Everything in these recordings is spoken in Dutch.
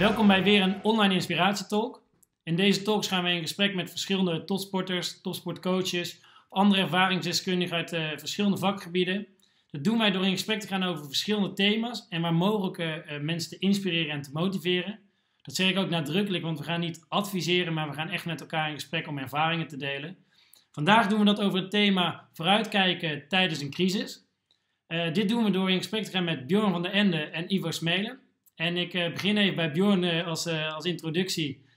Welkom bij weer een online inspiratietalk. In deze talks gaan we in gesprek met verschillende topsporters, topsportcoaches, andere ervaringsdeskundigen uit uh, verschillende vakgebieden. Dat doen wij door in gesprek te gaan over verschillende thema's en waar mogelijk uh, mensen te inspireren en te motiveren. Dat zeg ik ook nadrukkelijk, want we gaan niet adviseren, maar we gaan echt met elkaar in gesprek om ervaringen te delen. Vandaag doen we dat over het thema vooruitkijken tijdens een crisis. Dit doen we door in gesprek te gaan met Bjorn van der Ende en Ivo Smelen. En ik uh, begin even bij Bjorn uh, als, als introductie.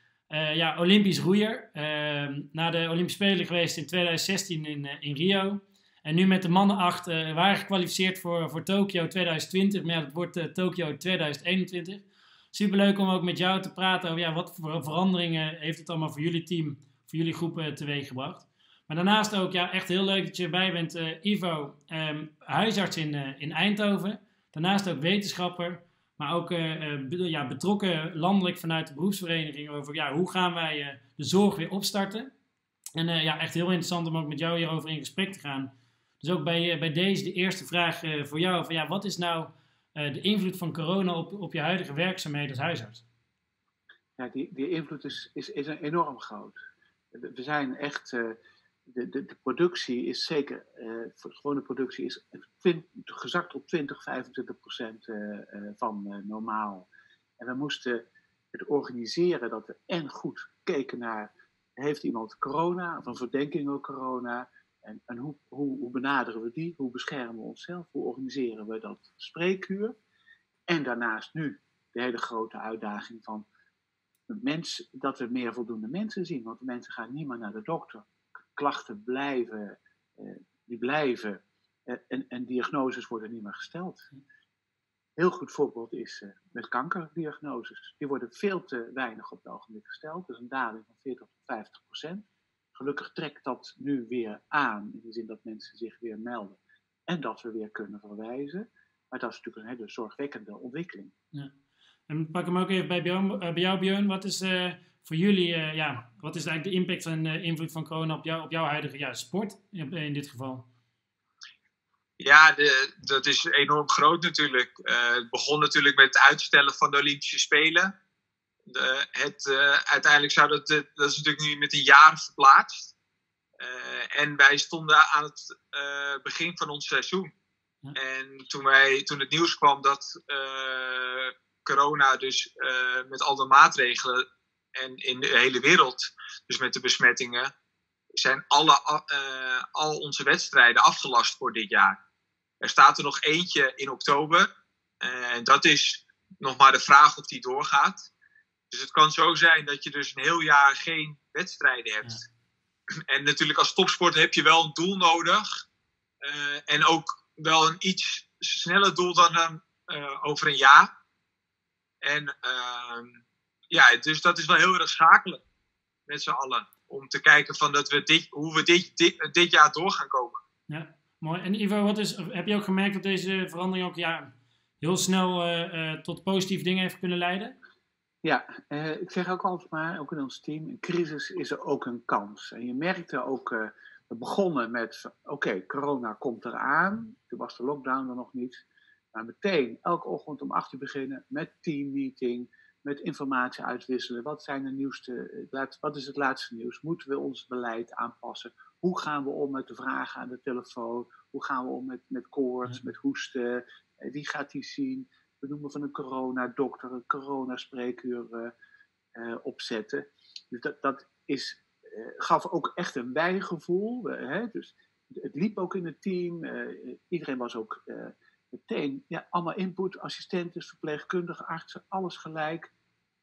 ja, Olympisch roeier. Ehm, na de Olympische Spelen geweest in 2016 in, in Rio. En nu met de mannen acht waren gekwalificeerd voor, voor Tokio 2020. Maar ja, het wordt Tokio 2021. Superleuk om ook met jou te praten over ja, wat voor veranderingen heeft het allemaal voor jullie team, voor jullie groepen teweeg gebracht. Maar daarnaast ook, ja, echt heel leuk dat je erbij bent, uh, Ivo, um, huisarts in, uh, in Eindhoven. Daarnaast ook wetenschapper, maar ook uh, ja, betrokken landelijk vanuit de beroepsvereniging over ja, hoe gaan wij de zorg weer opstarten. En ja, echt heel interessant om ook met jou hierover in gesprek te gaan. Dus ook bij, bij deze de eerste vraag voor jou. Van, ja, wat is nou de invloed van corona op, op je huidige werkzaamheden als huisarts? Ja, die, die invloed is, is, is enorm groot. We zijn echt de, productie is zeker, uh, gewone productie, is gezakt op 20, 25 procent uh, uh, van normaal. En we moesten het organiseren dat we en goed keken naar, heeft iemand corona of een verdenking op corona? En, en hoe, hoe, hoe, benaderen we die? Hoe beschermen we onszelf? Hoe organiseren we dat spreekuur? En daarnaast nu de hele grote uitdaging van mens, dat we meer voldoende mensen zien. Want de mensen gaan niet meer naar de dokter klachten blijven, uh, die blijven uh, en, en, diagnoses worden niet meer gesteld. Heel goed voorbeeld is uh, met kankerdiagnoses. Die worden veel te weinig op het ogenblik gesteld. Dus een daling van 40 tot 50 procent. Gelukkig trekt dat nu weer aan, in de zin dat mensen zich weer melden en dat we weer kunnen verwijzen. Maar dat is natuurlijk een hele zorgwekkende ontwikkeling. Ja. En pak hem ook even bij, bij jou, Björn. Wat is voor jullie, uh, ja, wat is eigenlijk de impact en uh, invloed van corona op, jou, op jouw huidige ja, sport in, in dit geval? Ja, de, dat is enorm groot natuurlijk. Uh, het begon natuurlijk met het uitstellen van de Olympische Spelen. De, het, uiteindelijk zou dat, dat is natuurlijk nu met een jaar verplaatst. en wij stonden aan het begin van ons seizoen. Ja. En toen, wij, toen het nieuws kwam dat corona dus met al de maatregelen en in de hele wereld, dus met de besmettingen, zijn alle, uh, al onze wedstrijden afgelast voor dit jaar. Er staat er nog eentje in oktober. Eh, en dat is nog maar de vraag of die doorgaat. Dus het kan zo zijn dat je dus een heel jaar geen wedstrijden hebt. En natuurlijk als topsport heb je wel een doel nodig. Uh, en ook wel een iets sneller doel dan over een jaar. En ehm, ja, dus dat is wel heel erg schakelen met z'n allen. Om te kijken van dat we dit, hoe we dit, dit, dit jaar door gaan komen. Ja, mooi. En Ivo, wat is, heb je ook gemerkt dat deze verandering ook ja, heel snel uh, tot positieve dingen heeft kunnen leiden? Ja, uh, ik zeg ook altijd maar, ook in ons team, een crisis is er ook een kans. En je merkte ook, uh, we begonnen met, oké, okay, corona komt eraan. Toen was de lockdown er nog niet. Maar meteen, elke ochtend om acht uur beginnen met teammeeting met informatie uitwisselen. Wat zijn de nieuwste, wat is het laatste nieuws? Moeten we ons beleid aanpassen? Hoe gaan we om met de vragen aan de telefoon? Hoe gaan we om met, met koorts, met hoesten? Eh, wie gaat die zien? We noemen van een coronadokter, een coronaspreekuur uh, opzetten. Dus dat, dat is, uh, gaf ook echt een bijgevoel. hè? Dus het liep ook in het team. iedereen was ook meteen ja, allemaal input, assistenten, verpleegkundigen, artsen, alles gelijk.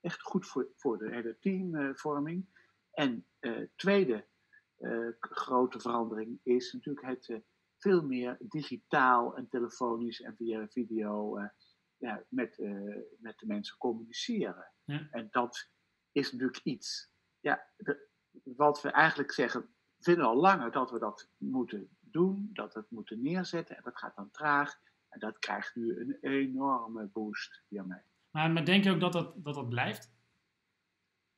Echt goed voor, voor de hele teamvorming. en uh, tweede uh, grote verandering is natuurlijk het uh, veel meer digitaal en telefonisch en via video ja, met, met de mensen communiceren. Ja. En dat is natuurlijk iets, ja, de, wat we eigenlijk zeggen, vinden al langer dat we dat moeten doen, dat we het moeten neerzetten en dat gaat dan traag. En dat krijgt nu een enorme boost hiermee. Maar, maar denk je ook dat dat, dat, dat blijft?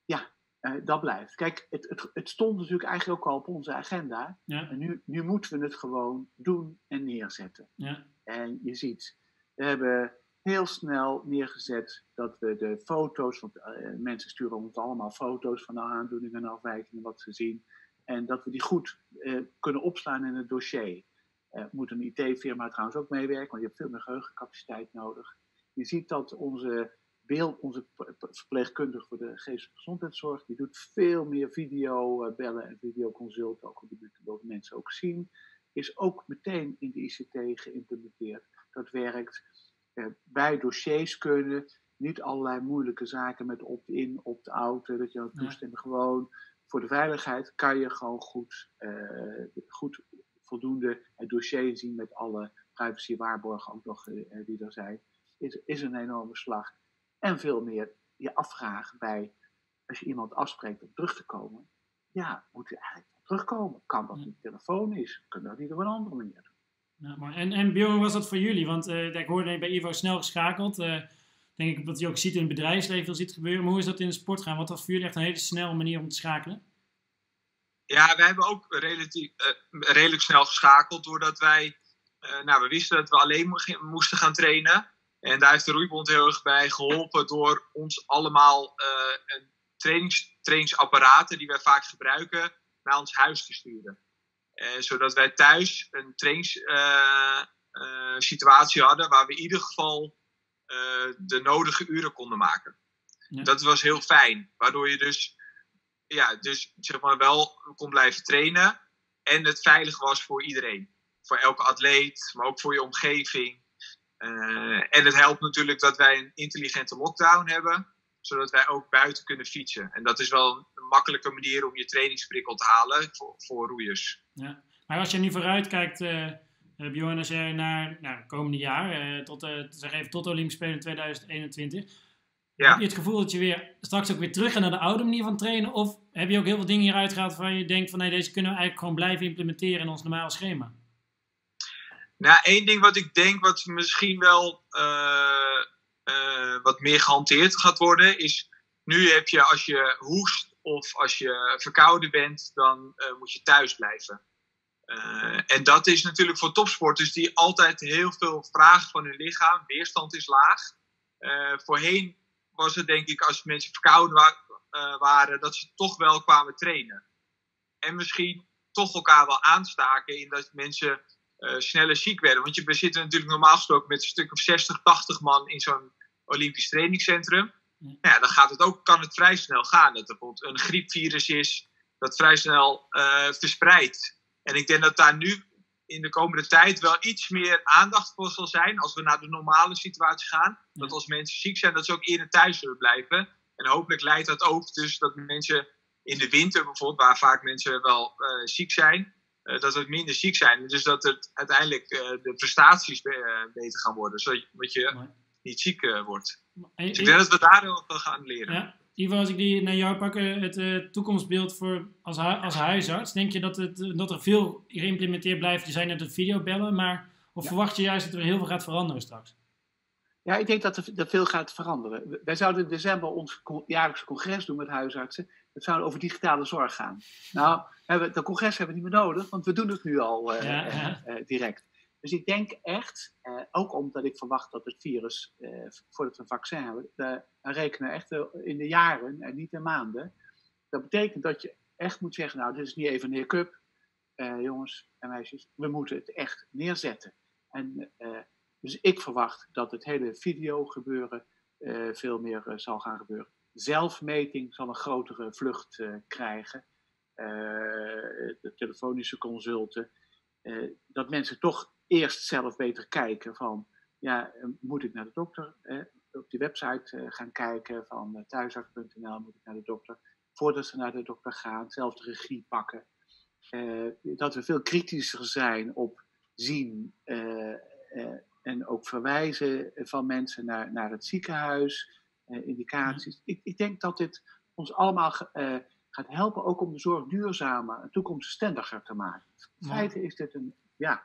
Ja, uh, dat blijft. Kijk, het, het, het, stond natuurlijk eigenlijk ook al op onze agenda. Ja. En nu, nu moeten we het gewoon doen en neerzetten. Ja. En je ziet, we hebben heel snel neergezet dat we de foto's, want mensen sturen ons allemaal foto's van de aandoeningen en afwijkingen, wat ze zien. En dat we die goed kunnen opslaan in het dossier. Moet een IT-firma trouwens ook meewerken, want je hebt veel meer geheugencapaciteit nodig. Je ziet dat onze beeld, onze verpleegkundige voor de geestelijke gezondheidszorg, die doet veel meer videobellen en videoconsulten, ook die moeten mensen ook zien. Is ook meteen in de ICT geïmplementeerd. Dat werkt eh, bij dossiers kunnen, niet allerlei moeilijke zaken met opt-in, opt-out, dat je aan toestemmen. Gewoon voor de veiligheid kan je gewoon goed, goed voldoende het dossier zien met alle privacywaarborgen ook nog die er zijn. Is, is een enorme slag. En veel meer je afvragen bij, als je iemand afspreekt om terug te komen, ja, moet hij eigenlijk terugkomen? Kan dat niet telefonisch? Kunnen dat niet op een andere manier doen? Ja, maar en, en Bjorn, was dat voor jullie? Want uh, ik hoorde bij Ivo snel geschakeld. Uh, denk ik dat je ook ziet in het bedrijfsleven ziet gebeuren. Maar hoe is dat in de sport gaan? Wat was voor jullie echt een hele snelle manier om te schakelen? Ja, wij hebben ook relatief, uh, redelijk snel geschakeld. Doordat wij, nou, we wisten dat we alleen moesten gaan trainen. En daar heeft de Roeibond heel erg bij geholpen door ons allemaal een trainings, trainingsapparaten die wij vaak gebruiken naar ons huis te sturen. Uh, zodat wij thuis een trainingssituatie uh, uh, hadden waar we in ieder geval de nodige uren konden maken. Ja. Dat was heel fijn, waardoor je dus, ja, dus zeg maar wel kon blijven trainen en het veilig was voor iedereen. Voor elke atleet, maar ook voor je omgeving. En het helpt natuurlijk dat wij een intelligente lockdown hebben zodat wij ook buiten kunnen fietsen. En dat is wel een makkelijke manier om je trainingsprikkel te halen voor, voor roeiers. Ja. Maar als je nu vooruit kijkt, uh, Bjorn, als je naar nou, het komende jaar, tot, zeg even tot de Olympische Spelen 2021, ja. heb je het gevoel dat je weer straks ook weer terug gaat naar de oude manier van trainen? Of heb je ook heel veel dingen hieruit gehaald waarvan je denkt van nee, deze kunnen we eigenlijk gewoon blijven implementeren in ons normale schema? Nou, één ding wat ik denk wat misschien wel uh, wat meer gehanteerd gaat worden, is nu heb je als je hoest of als je verkouden bent, dan uh, moet je thuis blijven. En dat is natuurlijk voor topsporters die altijd heel veel vragen van hun lichaam. Weerstand is laag. voorheen was het denk ik als mensen verkouden wa waren, dat ze toch wel kwamen trainen. En misschien toch elkaar wel aanstaken in dat mensen sneller ziek werden. Want je zit natuurlijk normaal gesproken met een stuk of 60, 80 man in zo'n Olympisch trainingscentrum. Ja, dan gaat het ook, kan het vrij snel gaan. Dat er bijvoorbeeld een griepvirus is dat vrij snel uh, verspreidt. En ik denk dat daar nu in de komende tijd wel iets meer aandacht voor zal zijn als we naar de normale situatie gaan. Dat als mensen ziek zijn, dat ze ook eerder thuis zullen blijven. En hopelijk leidt dat ook dus dat mensen in de winter bijvoorbeeld, waar vaak mensen wel uh, ziek zijn, dat het minder ziek zijn. Dus dat het uiteindelijk de prestaties beter gaan worden. Zodat je niet ziek uh, wordt. Dus ik denk dat we daar heel veel gaan leren. Ja. Ivo, als ik die naar jou pak, het uh, toekomstbeeld voor als, hu als huisarts, denk je dat, het, dat er veel geïmplementeerd blijft? Je zei net het videobellen, maar of ja. verwacht je juist dat er heel veel gaat veranderen straks? Ja, ik denk dat er, er veel gaat veranderen. Wij zouden in december ons jaarlijkse congres doen met huisartsen. Het zou over digitale zorg gaan. Nou, hebben, dat congres hebben we niet meer nodig, want we doen het nu al uh, ja, ja. Uh, direct. Dus ik denk echt, eh, ook omdat ik verwacht dat het virus, eh, voordat we een vaccin hebben, we rekenen echt in de jaren en niet in maanden. Dat betekent dat je echt moet zeggen, nou, dit is niet even een hiccup, jongens en meisjes, we moeten het echt neerzetten. En, dus ik verwacht dat het hele video gebeuren veel meer zal gaan gebeuren. Zelfmeting zal een grotere vlucht krijgen. de telefonische consulten. dat mensen toch eerst zelf beter kijken van, ja, eh, moet ik naar de dokter? Eh, op die website eh, gaan kijken van thuisarts.nl moet ik naar de dokter. Voordat ze naar de dokter gaan, zelf de regie pakken. Dat we veel kritischer zijn op zien en ook verwijzen van mensen naar, naar het ziekenhuis, indicaties. Ik, ik, denk dat dit ons allemaal gaat helpen ook om de zorg duurzamer en toekomstbestendiger te maken. In feite is dit een, ja,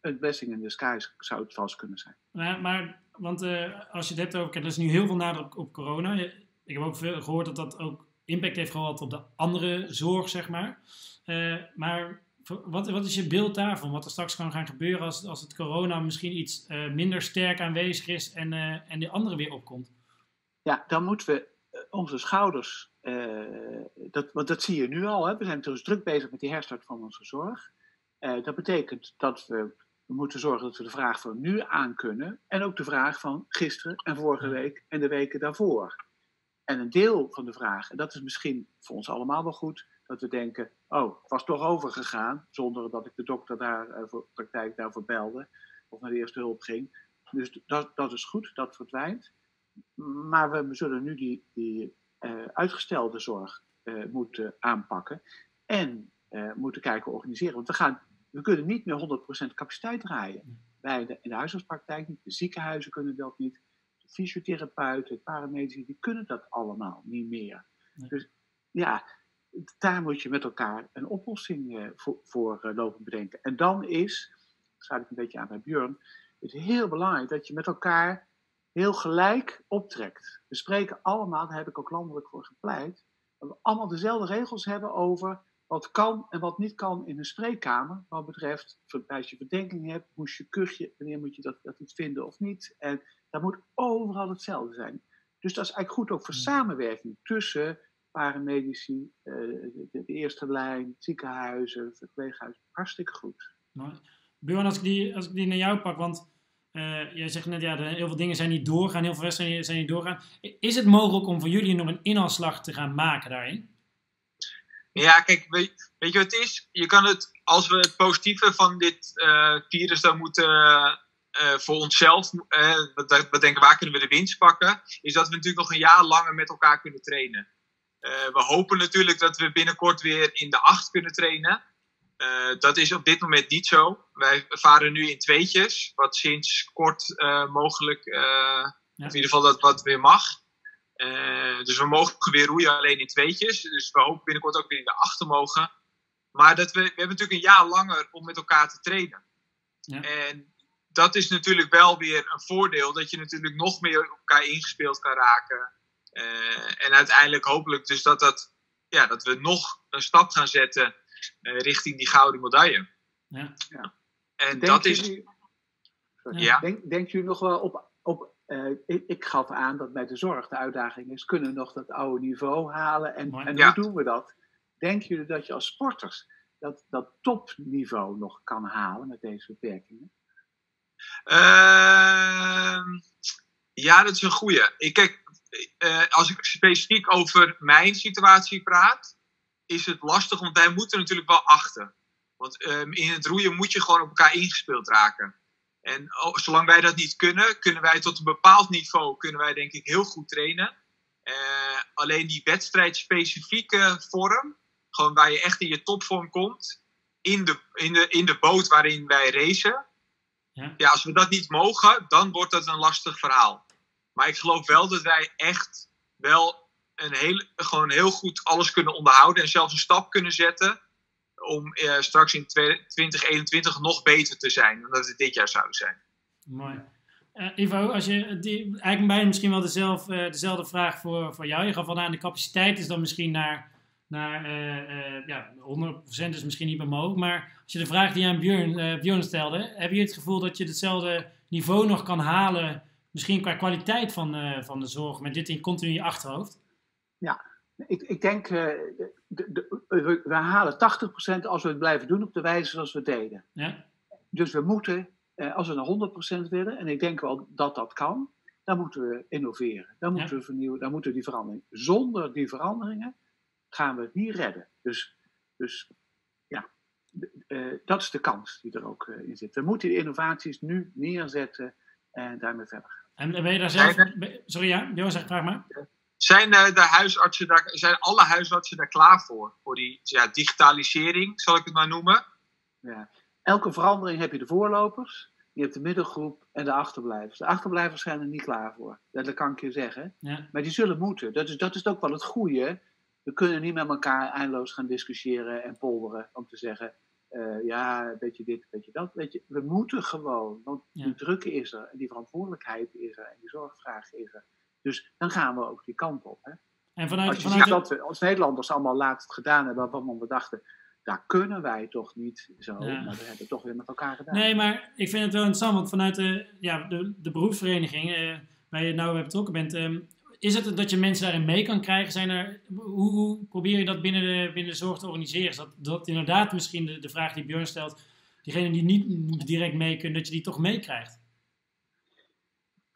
een blessing in the sky zou het vast kunnen zijn. Maar, maar want uh, als je het hebt over, er is nu heel veel nadruk op corona. Ik heb ook veel gehoord dat dat ook impact heeft gehad op de andere zorg, zeg maar. Uh, maar wat, wat is je beeld daarvan? Wat er straks kan gaan gebeuren als, als het corona misschien iets uh, minder sterk aanwezig is en, en de andere weer opkomt? Ja, dan moeten we onze schouders, dat, want dat zie je nu al, hè? we zijn dus druk bezig met die herstart van onze zorg. dat betekent dat we we moeten zorgen dat we de vraag van nu aan kunnen. En ook de vraag van gisteren en vorige week en de weken daarvoor. En een deel van de vraag, en dat is misschien voor ons allemaal wel goed, dat we denken, oh, het was toch overgegaan, zonder dat ik de dokter daar uh, voor praktijk daarvoor belde of naar de eerste hulp ging. Dus dat, dat is goed, dat verdwijnt. Maar we zullen nu die, die uh, uitgestelde zorg uh, moeten aanpakken en moeten kijken organiseren. Want we gaan we kunnen niet meer 100% capaciteit draaien. Wij de, in de huisartspraktijk niet, de ziekenhuizen kunnen dat niet, de fysiotherapeuten, de paramedici, die kunnen dat allemaal niet meer. Dus ja, daar moet je met elkaar een oplossing voor, voor lopen bedenken. En dan is, sluit ik een beetje aan bij Björn, het is heel belangrijk dat je met elkaar heel gelijk optrekt. We spreken allemaal, daar heb ik ook landelijk voor gepleit, dat we allemaal dezelfde regels hebben over wat kan en wat niet kan in een spreekkamer. Wat betreft, als je verdenking hebt, moest je kuchje, wanneer moet je dat, dat iets vinden of niet. En dat moet overal hetzelfde zijn. Dus dat is eigenlijk goed ook voor samenwerking tussen paramedici, uh, de, eerste lijn, ziekenhuizen, verpleeghuizen. Hartstikke goed. Nou, Björn, als ik die, als ik die naar jou pak, want uh, jij zegt net, ja, heel veel dingen zijn niet doorgaan, heel veel wedstrijden zijn niet doorgaan. Is het mogelijk om voor jullie nog een inhaalslag te gaan maken daarin? Ja, kijk, weet, je wat het is? Je kan het, als we het positieve van dit uh, virus dan moeten uh, voor onszelf uh, bedenken, waar kunnen we de winst pakken, is dat we natuurlijk nog een jaar langer met elkaar kunnen trainen. we hopen natuurlijk dat we binnenkort weer in de acht kunnen trainen. Dat is op dit moment niet zo. Wij varen nu in tweetjes, wat sinds kort mogelijk, ja. in ieder geval dat wat weer mag. Dus we mogen weer roeien alleen in tweetjes. Dus we hopen binnenkort ook weer in de achter mogen. Maar dat we, we hebben natuurlijk een jaar langer om met elkaar te trainen. Ja. En dat is natuurlijk wel weer een voordeel. Dat je natuurlijk nog meer op elkaar ingespeeld kan raken. En uiteindelijk hopelijk dus dat, dat, ja, dat we nog een stap gaan zetten richting die gouden medaille. Ja. ja. En denk dat is... Jullie, ja. denk, denkt u nog wel op, op uh, ik, ik, gaf aan dat bij de zorg de uitdaging is: kunnen we nog dat oude niveau halen? En, en hoe doen we dat? Denken jullie dat je als sporters dat, dat topniveau nog kan halen met deze beperkingen? Uh, ja, dat is een goede. Ik kijk, uh, als ik specifiek over mijn situatie praat, is het lastig, want wij moeten natuurlijk wel achter. Want um, in het roeien moet je gewoon op elkaar ingespeeld raken. En zolang wij dat niet kunnen, kunnen wij tot een bepaald niveau, kunnen wij denk ik heel goed trainen. Uh, alleen die wedstrijdspecifieke vorm, gewoon waar je echt in je topvorm komt, in de, in de, in de boot waarin wij racen. Ja. ja, als we dat niet mogen, dan wordt dat een lastig verhaal. Maar ik geloof wel dat wij echt wel een heel, gewoon heel goed alles kunnen onderhouden en zelfs een stap kunnen zetten om uh, straks in 2021 nog beter te zijn dan dat het dit jaar zou zijn. Mooi. Uh, Ivo, als je, die, eigenlijk bijna misschien wel dezelfde, uh, dezelfde vraag voor, voor jou. Je gaf al aan, de capaciteit is dan misschien naar, naar ja, 100% is misschien niet meer mogelijk. Maar als je de vraag die aan Björn, Björn stelde, heb je het gevoel dat je hetzelfde niveau nog kan halen, misschien qua kwaliteit van, van de zorg, met dit in continu je achterhoofd? Ja, ik, ik denk, uh, de, de, we, we, halen 80% als we het blijven doen op de wijze zoals we deden. Ja. Dus we moeten, uh, als we naar 100% willen, en ik denk wel dat dat kan, dan moeten we innoveren. Dan moeten we vernieuwen, dan moeten we die verandering. Zonder die veranderingen gaan we het niet redden. Dus, dus ja, uh, dat is de kans die er ook in zit. We moeten die innovaties nu neerzetten en daarmee verder gaan. En ben je daar zelf... Sorry, ja, Johan, zeg, vraag maar. Zijn, uh, de huisartsen daar, zijn alle huisartsen daar klaar voor? Voor die ja, digitalisering, zal ik het maar noemen? Ja. Elke verandering heb je de voorlopers, je hebt de middelgroep en de achterblijvers. De achterblijvers zijn er niet klaar voor, dat kan ik je zeggen. Ja. Maar die zullen moeten. Dat is, dat is ook wel het goede. We kunnen niet met elkaar eindeloos gaan discussiëren en polveren om te zeggen: uh, ja, weet je dit, weet je dat. Weet je, we moeten gewoon, want die druk is er en die verantwoordelijkheid is er en die zorgvraag is er. Dus dan gaan we ook die kant op. Hè? En vanuit, als je vanuit ziet dat we als Nederlanders allemaal laat het gedaan hebben waarvan we dachten, daar kunnen wij toch niet zo, maar we hebben het toch weer met elkaar gedaan. Nee, maar ik vind het wel interessant, want vanuit de, ja, de, de beroepsvereniging uh, waar je nou bij betrokken bent, um, is het dat je mensen daarin mee kan krijgen? Zijn er, hoe, hoe probeer je dat binnen de, binnen de zorg te organiseren? Dat, dat inderdaad misschien de, de vraag die Björn stelt, diegene die niet direct mee kunnen, dat je die toch meekrijgt?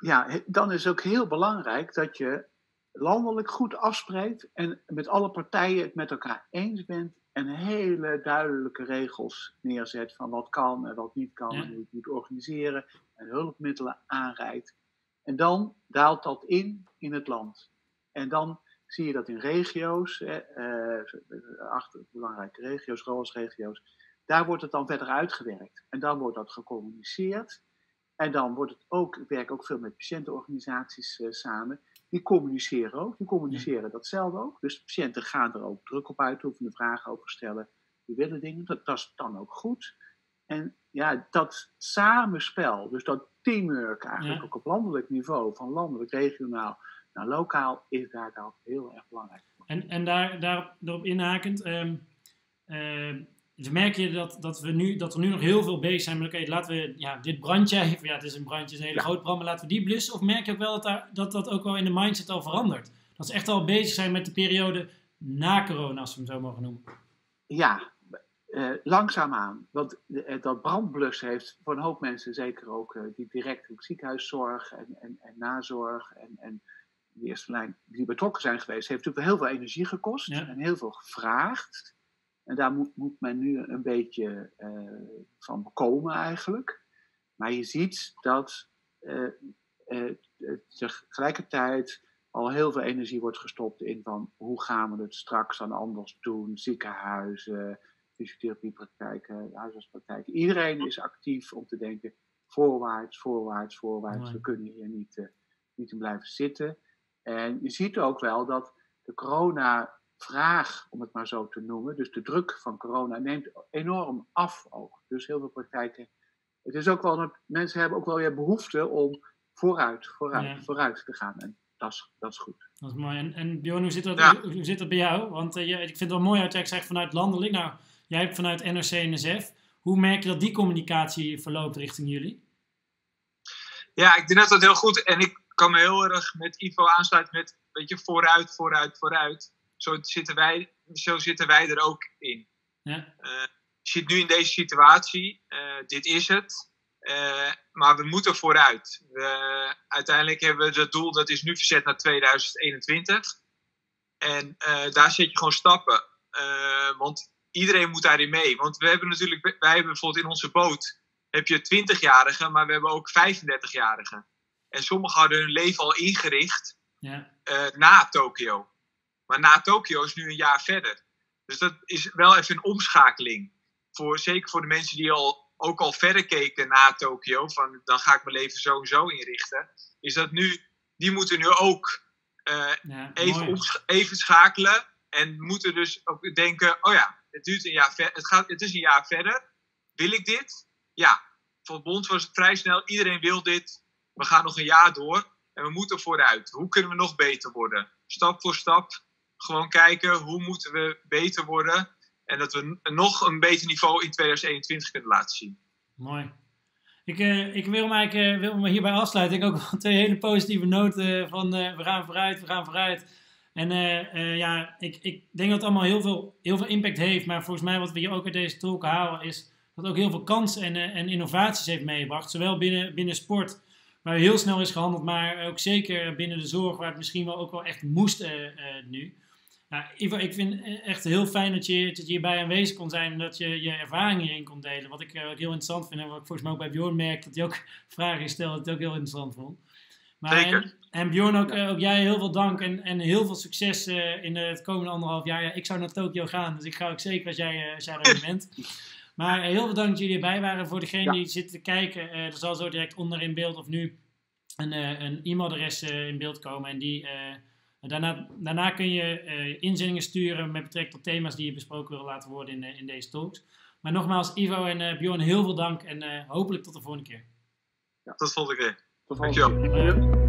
Ja, dan is het ook heel belangrijk dat je landelijk goed afspreekt en met alle partijen het met elkaar eens bent en hele duidelijke regels neerzet van wat kan en wat niet kan en hoe je het moet organiseren en hulpmiddelen aanreikt. En dan daalt dat in in het land. En dan zie je dat in regio's, eh, acht belangrijke regio's, regio's, daar wordt het dan verder uitgewerkt. En dan wordt dat gecommuniceerd. En dan wordt het ook, ik werk ook veel met patiëntenorganisaties uh, samen, die communiceren ook. Die communiceren datzelfde ook. Dus de patiënten gaan er ook druk op uit, hoeven de vragen over stellen. Die willen dingen, dat, dat is dan ook goed. En ja, dat samenspel, dus dat teamwork eigenlijk ook op landelijk niveau, van landelijk, regionaal naar lokaal, is daar dan heel erg belangrijk. En, en daar, daarop inhakend, um, dus merk je dat, dat, we nu, dat we nu nog heel veel bezig zijn met, oké, laten we ja, dit brandje, ja, het is een brandje, het is een hele grote brand, maar laten we die blussen? Of merk je ook wel dat, daar, dat dat ook wel in de mindset al verandert? Dat ze echt al bezig zijn met de periode na corona, als we hem zo mogen noemen. Ja, uh, langzaamaan. Want uh, dat brandblussen heeft voor een hoop mensen, zeker ook uh, die direct ziekenhuiszorg en, en, en nazorg en, en de eerste lijn die betrokken zijn geweest, heeft natuurlijk heel veel energie gekost en heel veel gevraagd. En daar moet, moet men nu een beetje uh, van bekomen eigenlijk. Maar je ziet dat uh, uh, tegelijkertijd al heel veel energie wordt gestopt in van hoe gaan we het straks aan anders doen, ziekenhuizen, fysiotherapiepraktijken, huisartspraktijken. Iedereen is actief om te denken voorwaarts, voorwaarts, voorwaarts. We kunnen hier niet, niet in blijven zitten. En je ziet ook wel dat de corona vraag, om het maar zo te noemen, dus de druk van corona neemt enorm af ook. Dus heel veel praktijken. Het is ook wel dat mensen hebben ook wel weer behoefte om vooruit, vooruit, vooruit te gaan. En dat is, dat is goed. Dat is mooi. En, en Bjorn, hoe zit dat, hoe zit dat bij jou? Want uh, ik vind het wel mooi uit je zegt vanuit landelijk. Nou, jij hebt vanuit NRC en NSF. Hoe merk je dat die communicatie verloopt richting jullie? Ja, ik denk dat dat heel goed. En ik kan me heel erg met Ivo aansluiten met, weet je, vooruit, vooruit, vooruit zo zitten wij, zo zitten wij er ook in. Ja. Uh, je zit nu in deze situatie, uh, dit is het, uh, maar we moeten vooruit. We, uiteindelijk hebben we het doel, dat is nu verzet naar 2021. En daar zet je gewoon stappen. want iedereen moet daarin mee. Want we hebben natuurlijk, wij hebben bijvoorbeeld in onze boot, heb je 20-jarigen, maar we hebben ook 35-jarigen. En sommigen hadden hun leven al ingericht ja. na Tokio. Maar na Tokio is nu een jaar verder. Dus dat is wel even een omschakeling. Voor, zeker voor de mensen die al, ook al verder keken na Tokio, van dan ga ik mijn leven zo en zo inrichten. Is dat nu, die moeten nu ook uh, even, even schakelen. En moeten dus ook denken, oh ja, het, duurt een jaar het, gaat, het is een jaar verder. Wil ik dit? Ja. Voor ons was het vrij snel, iedereen wil dit. We gaan nog een jaar door en we moeten vooruit. Hoe kunnen we nog beter worden? Stap voor stap gewoon kijken hoe moeten we beter worden. En dat we nog een beter niveau in 2021 kunnen laten zien. Mooi. Ik, uh, ik wil, me uh, wil me hierbij afsluiten. Ik ook twee hele positieve noten van uh, we gaan vooruit, we gaan vooruit. En ja, ik, ik denk dat het allemaal heel veel, heel veel impact heeft. Maar volgens mij wat we hier ook uit deze talk halen is dat ook heel veel kansen en, en innovaties heeft meegebracht. Zowel binnen, binnen sport, waar heel snel is gehandeld, maar ook zeker binnen de zorg, waar het misschien wel ook wel echt moest nu. Nou, Ivo, ik vind echt heel fijn dat je, dat je hierbij aanwezig kon zijn en dat je je ervaring hierin kon delen. Wat ik uh, ook heel interessant vind en wat ik volgens mij ook bij Bjorn merk, dat hij ook vragen stelde, dat ik ook heel interessant vond. Maar, Zeker. En, Bjorn, ook, uh, ook, jij heel veel dank en, en heel veel succes uh, in het komende anderhalf jaar. Ja, ik zou naar Tokio gaan, dus ik ga ook zeker als jij, als jij er bent. Maar heel veel dank dat jullie erbij waren. Voor degene die zitten te kijken, er zal zo direct onder in beeld of nu een, een e-mailadres in beeld komen en die Daarna, daarna kun je uh, inzendingen sturen met betrekking tot thema's die je besproken wil laten worden in, uh, in deze talks. Maar nogmaals, Ivo en uh, Bjorn, heel veel dank en hopelijk tot de volgende keer. Ja, tot de volgende keer. Tot de volgende keer.